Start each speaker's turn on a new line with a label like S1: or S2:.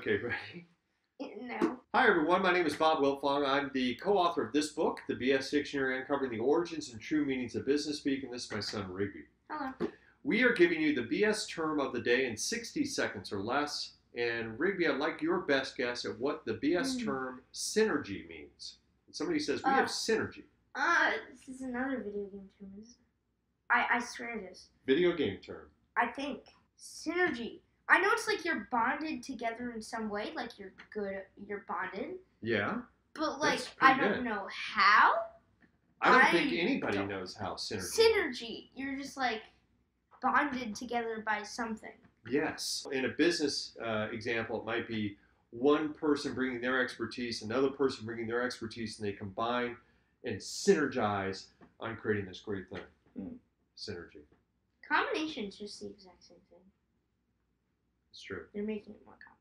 S1: Okay, ready?
S2: No.
S1: Hi, everyone. My name is Bob Wiltfong. I'm the co author of this book, The BS Dictionary Uncovering the Origins and True Meanings of Business Speak, and this is my son, Rigby.
S2: Hello.
S1: We are giving you the BS term of the day in 60 seconds or less. And Rigby, I'd like your best guess at what the BS
S2: Hmm.
S1: term synergy means. Somebody says we
S2: Uh.
S1: have synergy.
S2: Uh, this is another video game term. I I swear it is.
S1: Video game term.
S2: I think synergy. I know it's like you're bonded together in some way, like you're good, you're bonded.
S1: Yeah.
S2: But like I don't
S1: good.
S2: know how.
S1: I don't
S2: I
S1: think anybody
S2: don't-
S1: knows how synergy.
S2: Synergy. You're just like bonded together by something.
S1: Yes. In a business uh, example, it might be one person bringing their expertise, another person bringing their expertise, and they combine and synergize on creating this great thing.
S3: Mm.
S1: Synergy.
S2: is just the exact same thing.
S1: It's true.
S2: They're making it more complicated.